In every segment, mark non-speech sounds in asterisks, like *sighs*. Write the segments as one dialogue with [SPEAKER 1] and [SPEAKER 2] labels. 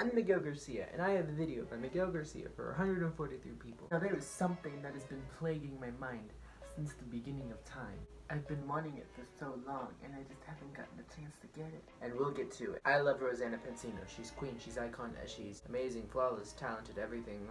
[SPEAKER 1] I'm Miguel Garcia, and I have a video by Miguel Garcia for 143 people. Now there is something that has been plaguing my mind since the beginning of time. I've been wanting it for so long, and I just haven't gotten the chance to get it. And we'll get to it. I love Rosanna Pansino. She's queen, she's icon, she's amazing, flawless, talented, everything.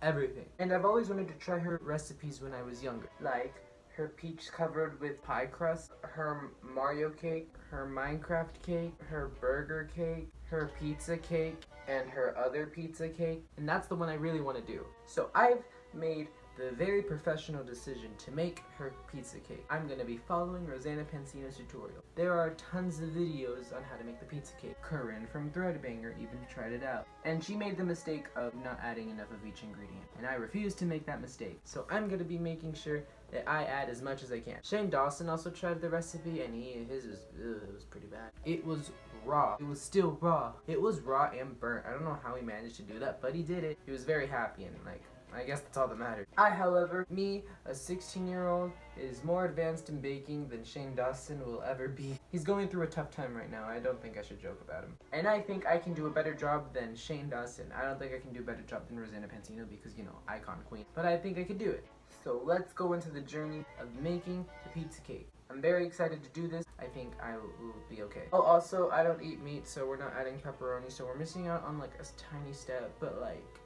[SPEAKER 1] Everything. And I've always wanted to try her recipes when I was younger. Like, her peach covered with pie crust, her Mario cake, her Minecraft cake, her burger cake, her pizza cake, and her other pizza cake. And that's the one I really want to do. So I've made the very professional decision to make her pizza cake. I'm going to be following Rosanna Pansino's tutorial. There are tons of videos on how to make the pizza cake. Corinne from Threadbanger even tried it out. And she made the mistake of not adding enough of each ingredient. And I refuse to make that mistake. So I'm going to be making sure I add as much as I can. Shane Dawson also tried the recipe and he his was ugh, it was pretty bad. It was raw. It was still raw. It was raw and burnt. I don't know how he managed to do that, but he did it. He was very happy and like I guess that's all that matters. I, however, me, a 16-year-old, is more advanced in baking than Shane Dawson will ever be. He's going through a tough time right now. I don't think I should joke about him. And I think I can do a better job than Shane Dawson. I don't think I can do a better job than Rosanna Pansino because, you know, icon queen. But I think I could do it. So let's go into the journey of making the pizza cake. I'm very excited to do this. I think I will be okay. Oh, also, I don't eat meat, so we're not adding pepperoni, so we're missing out on like a tiny step, but like,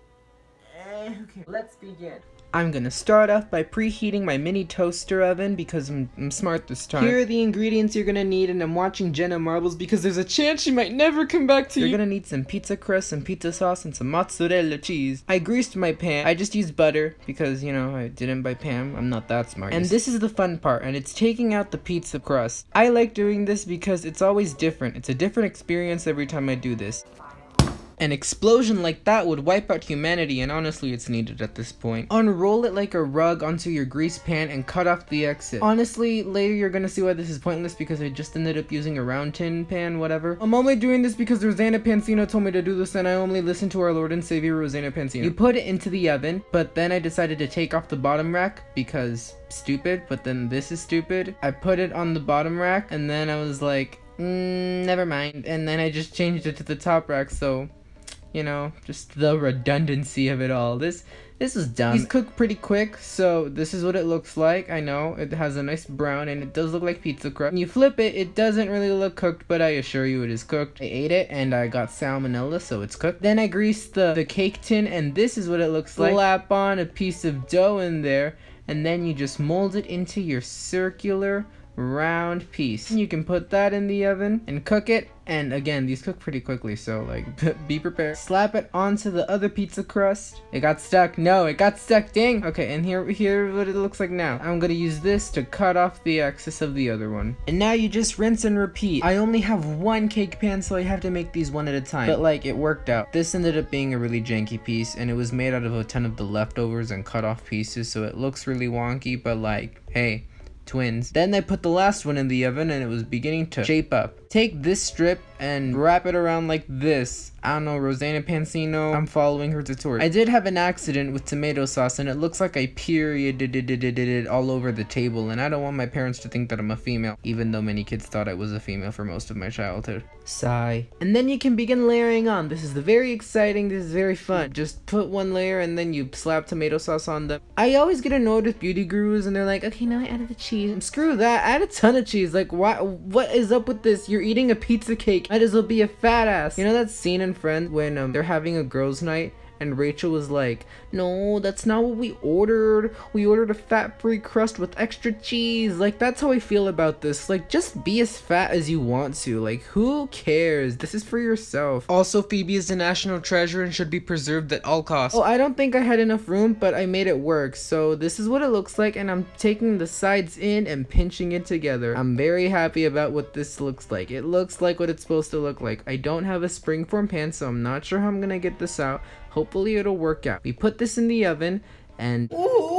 [SPEAKER 1] eh, okay. Let's begin. I'm gonna start off by preheating my mini toaster oven because I'm, I'm, smart this time. Here are the ingredients you're gonna need and I'm watching Jenna Marbles because there's a chance she might never come back to you're you. You're gonna need some pizza crust, some pizza sauce, and some mozzarella cheese. I greased my pan. I just used butter because, you know, I didn't buy Pam. I'm not that smart. And this is the fun part and it's taking out the pizza crust. I like doing this because it's always different. It's a different experience every time I do this. An explosion like that would wipe out humanity and honestly it's needed at this point. Unroll it like a rug onto your grease pan and cut off the exit. Honestly, later you're gonna see why this is pointless because I just ended up using a round tin pan, whatever. I'm only doing this because Rosanna Pansino told me to do this and I only listened to our Lord and Savior Rosanna Pansino. You put it into the oven, but then I decided to take off the bottom rack because stupid, but then this is stupid. I put it on the bottom rack and then I was like, mm, never mind. And then I just changed it to the top rack, so you know, just the redundancy of it all. This this is dumb. These cook pretty quick, so this is what it looks like. I know it has a nice brown and it does look like pizza crust. When you flip it, it doesn't really look cooked, but I assure you it is cooked. I ate it and I got salmonella, so it's cooked. Then I greased the, the cake tin and this is what it looks like. Slap on a piece of dough in there and then you just mold it into your circular round piece. You can put that in the oven and cook it. And again, these cook pretty quickly, so like, *laughs* be prepared. Slap it onto the other pizza crust. It got stuck. No, it got stuck. Dang. Okay, and here, here what it looks like now. I'm gonna use this to cut off the excess of the other one. And now you just rinse and repeat. I only have one cake pan, so I have to make these one at a time. But like, it worked out. This ended up being a really janky piece, and it was made out of a ton of the leftovers and cut off pieces, so it looks really wonky, but like, hey, twins. Then they put the last one in the oven and it was beginning to shape up. Take this strip and wrap it around like this. I don't know, Rosanna Pansino, I'm following her tutorial. I did have an accident with tomato sauce and it looks like I period it all over the table and I don't want my parents to think that I'm a female, even though many kids thought I was a female for most of my childhood. Sigh. And then you can begin layering on. This is the very exciting, this is very fun. Just put one layer and then you slap tomato sauce on them. I always get annoyed with beauty gurus and they're like, okay, now I added the cheese. Screw that, add a ton of cheese. Like, why, what is up with this? You're eating a pizza cake. Might as well be a fat ass. You know that scene in Friends when um, they're having a girls' night and Rachel was like, no, that's not what we ordered. We ordered a fat-free crust with extra cheese. Like, that's how I feel about this. Like, just be as fat as you want to. Like, who cares? This is for yourself. Also, Phoebe is a national treasure and should be preserved at all costs. Oh, I don't think I had enough room, but I made it work. So this is what it looks like, and I'm taking the sides in and pinching it together. I'm very happy about what this looks like. It looks like what it's supposed to look like. I don't have a springform pan, so I'm not sure how I'm gonna get this out. Hopefully it'll work out. We put this in the oven and... Ooh,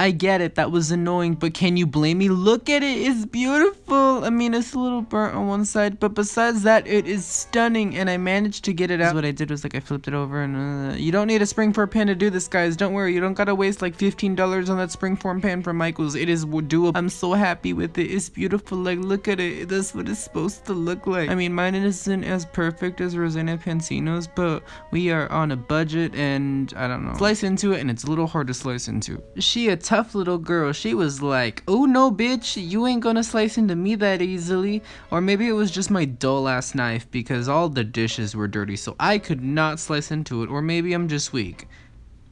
[SPEAKER 1] I get it, that was annoying, but can you blame me? Look at it, it's beautiful. I mean, it's a little burnt on one side, but besides that, it is stunning, and I managed to get it out. What I did was like I flipped it over, and uh, you don't need a spring for a pan to do this, guys. Don't worry, you don't gotta waste like $15 on that spring form pan from Michaels. It is doable. I'm so happy with it. It's beautiful. Like, look at it. That's what it's supposed to look like. I mean, mine isn't as perfect as Rosanna Pansino's, but we are on a budget, and I don't know. Slice into it, and it's a little hard to slice into. She a tough little girl. She was like, oh no, bitch, you ain't gonna slice into me that easily. Or maybe it was just my dull ass knife because all the dishes were dirty, so I could not slice into it. Or maybe I'm just weak.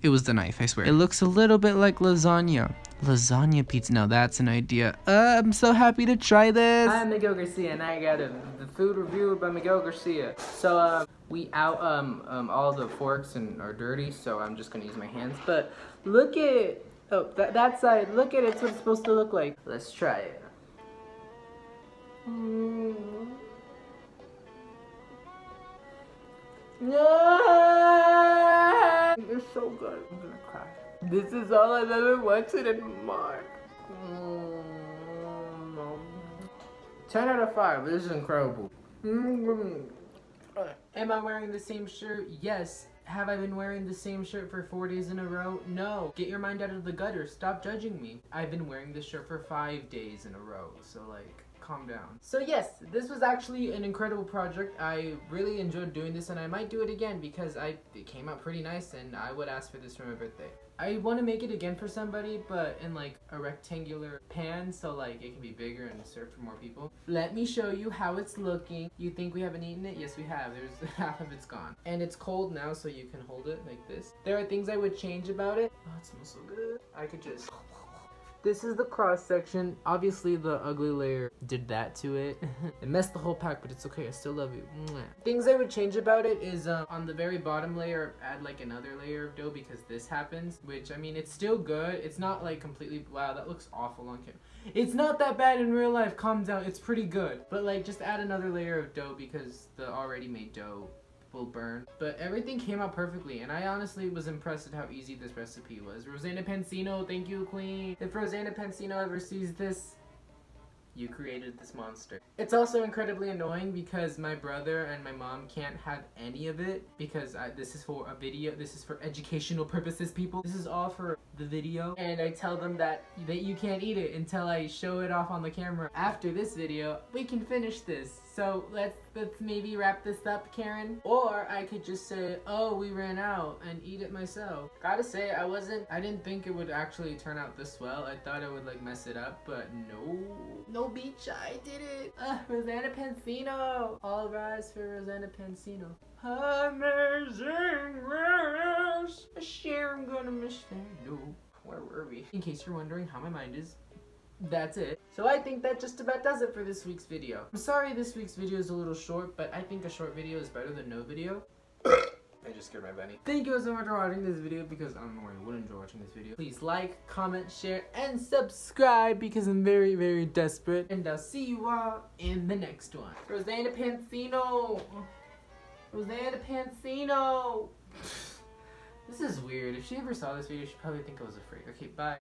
[SPEAKER 1] It was the knife, I swear. It looks a little bit like lasagna. Lasagna pizza. Now that's an idea. Uh, I'm so happy to try this. I'm Miguel Garcia, and I got a the food review by Miguel Garcia. So uh, we out um um all the forks and are dirty, so I'm just gonna use my hands. But look at oh that that side. Look at it. It's what it's supposed to look like. Let's try it. Mm. Yeah. It's so good. I'm gonna cry. This is all I've ever wanted in Mark. Mm. 10 out of 5. This is incredible. Mm. Am I wearing the same shirt? Yes. Have I been wearing the same shirt for four days in a row? No. Get your mind out of the gutter. Stop judging me. I've been wearing this shirt for five days in a row. So, like, calm down. So yes, this was actually an incredible project. I really enjoyed doing this and I might do it again because I it came out pretty nice and I would ask for this for my birthday. I want to make it again for somebody, but in like a rectangular pan, so like it can be bigger and serve for more people. Let me show you how it's looking. You think we haven't eaten it? Yes, we have. There's *laughs* half of it's gone. And it's cold now, so you can hold it like this. There are things I would change about it. Oh, it smells so good. I could just *laughs* this is the cross section. Obviously, the ugly layer did that to it. *laughs* it messed the whole pack, but it's okay. I still love you. Mwah. Things I would change about it is um, on the very bottom layer, add like another layer of dough because this happens. Which, I mean, it's still good. It's not like completely, wow, that looks awful on camera. It's not that bad in real life. Calm down. It's pretty good. But like, just add another layer of dough because the already made dough will burn. But everything came out perfectly, and I honestly was impressed at how easy this recipe was. Rosanna Pansino, thank you, queen. If Rosanna Pansino ever sees this, you created this monster. It's also incredibly annoying because my brother and my mom can't have any of it because I, this is for a video, this is for educational purposes, people. This is all for the video and I tell them that, that you can't eat it until I show it off on the camera. After this video, we can finish this. So let's let's maybe wrap this up, Karen. Or I could just say, oh, we ran out and eat it myself. Gotta say, I wasn't, I didn't think it would actually turn out this well. I thought it would like mess it up, but no. No beach, I did it. Uh, Rosanna Pansino. All rise for Rosanna Pansino. Amazing grace. Share, I'm gonna miss that. No. Where were we? In case you're wondering how my mind is, that's it. So I think that just about does it for this week's video. I'm sorry this week's video is a little short, but I think a short video is better than no video. *coughs* I just scared my bunny. Thank you so much for watching this video because I don't know why you wouldn't enjoy watching this video. Please like, comment, share, and subscribe because I'm very, very desperate. And I'll see you all in the next one. Rosanna Pansino! Rosanna Pansino! *sighs* This is weird. If she ever saw this video, she'd probably think I was a freak. Okay, bye.